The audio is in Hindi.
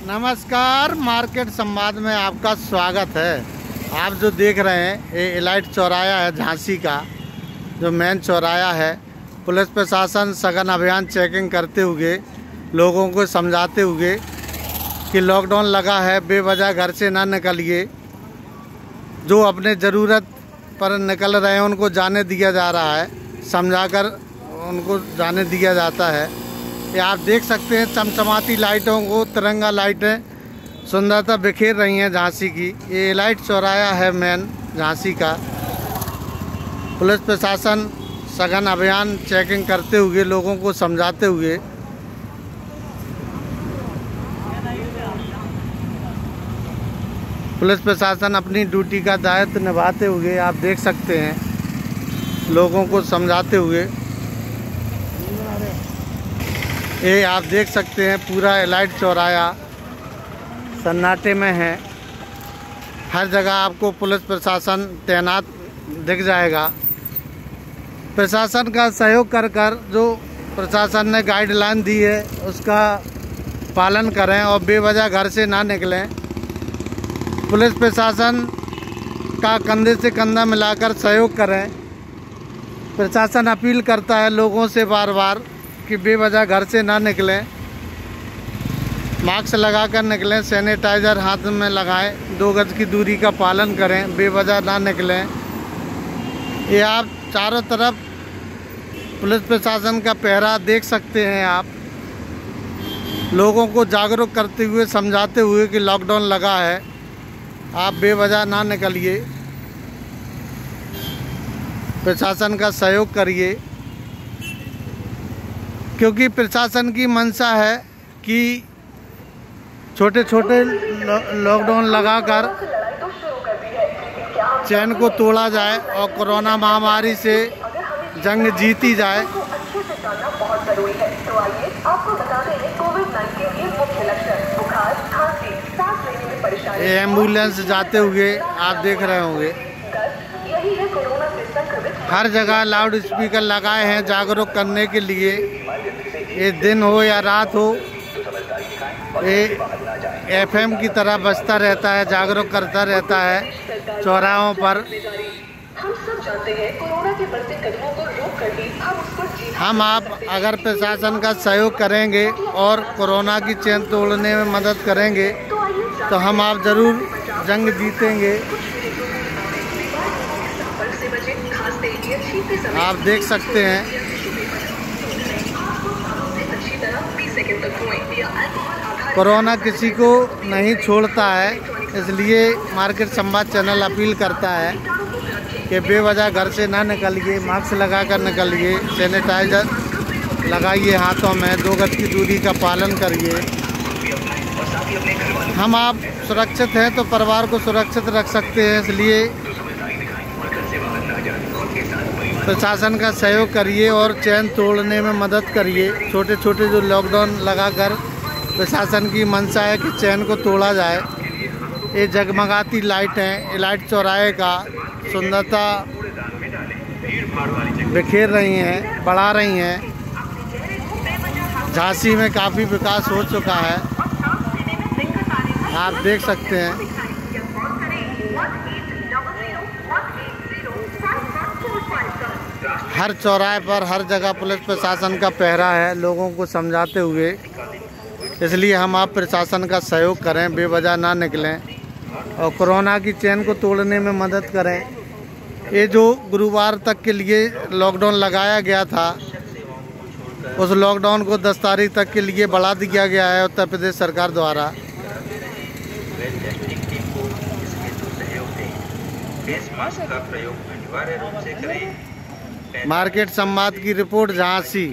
नमस्कार, मार्केट संवाद में आपका स्वागत है। आप जो देख रहे हैं, ये इलाइट चौराया है, झांसी का, जो मेन चौराया है। पुलिस प्रशासन सघन अभियान चेकिंग करते हुए, लोगों को समझाते हुए कि लॉकडाउन लगा है, बेवजह घर से ना निकलिए। जो अपने ज़रूरत पर निकल रहे हैं, उनको जाने दिया जा रहा है। समझाकर उनको जाने दिया जाता है। ये आप देख सकते हैं, चमचमाती लाइटों को तिरंगा लाइटें सुंदरता बिखेर रही हैं झांसी की। ये लाइट चौराया है मेन झांसी का। पुलिस प्रशासन सघन अभियान चेकिंग करते हुए, लोगों को समझाते हुए। पुलिस प्रशासन अपनी ड्यूटी का दायित्व निभाते हुए आप देख सकते हैं, लोगों को समझाते हुए। ये आप देख सकते हैं, पूरा एलाइट चौराया सन्नाटे में है। हर जगह आपको पुलिस प्रशासन तैनात दिख जाएगा। प्रशासन का सहयोग कर कर जो प्रशासन ने गाइडलाइन दी है, उसका पालन करें और बेवजह घर से ना निकलें। पुलिस प्रशासन का कंधे से कंधा मिलाकर सहयोग करें। प्रशासन अपील करता है लोगों से बार बार कि बेवजह घर से ना निकलें। मास्क लगा कर निकलें, सैनिटाइज़र हाथ में लगाएँ, दो गज की दूरी का पालन करें, बेवजह ना निकलें। ये आप चारों तरफ़ पुलिस प्रशासन का पहरा देख सकते हैं आप। लोगों को जागरूक करते हुए, समझाते हुए कि लॉकडाउन लगा है। आप बेवजह ना निकलिए। प्रशासन का सहयोग करिए। क्योंकि प्रशासन की मंशा है कि छोटे छोटे लॉकडाउन लगाकर चैन को तोड़ा जाए और कोरोना महामारी से जंग जीती जाए। ये एंबुलेंस जाते हुए आप देख रहे होंगे। हर जगह लाउड स्पीकर लगाए हैं जागरूक करने के लिए। ये दिन हो या रात हो ये एफएम की तरह बजता रहता है जागरूक करता रहता है चौराहों पर। हम आप अगर प्रशासन का सहयोग करेंगे और कोरोना की चेन तोड़ने में मदद करेंगे तो हम आप ज़रूर जंग जीतेंगे। आप देख सकते हैं। कोरोना किसी को नहीं छोड़ता है, इसलिए मार्केट संवाद चैनल अपील करता है कि बेवजह घर से ना निकलिए, मास्क लगा कर निकलिए, सैनिटाइज़र लगाइए हाथों में, दो गज की दूरी का पालन करिए। हम आप सुरक्षित हैं तो परिवार को सुरक्षित रख सकते हैं, इसलिए प्रशासन का सहयोग करिए और चैन तोड़ने में मदद करिए। छोटे छोटे जो लॉकडाउन लगाकर प्रशासन की मंशा है कि चैन को तोड़ा जाए। ये जगमगाती लाइट हैं, ये लाइट चौराहे का सुंदरता बिखेर रही हैं, बढ़ा रही हैं। झांसी में काफ़ी विकास हो चुका है। आप देख सकते हैं। हर चौराहे पर, हर जगह पुलिस प्रशासन का पहरा है लोगों को समझाते हुए। इसलिए हम आप प्रशासन का सहयोग करें, बेवजह ना निकलें और कोरोना की चैन को तोड़ने में मदद करें। ये जो गुरुवार तक के लिए लॉकडाउन लगाया गया था, उस लॉकडाउन को 10 तारीख तक के लिए बढ़ा दिया गया है उत्तर प्रदेश सरकार द्वारा। मार्केट संवाद की रिपोर्ट झांसी।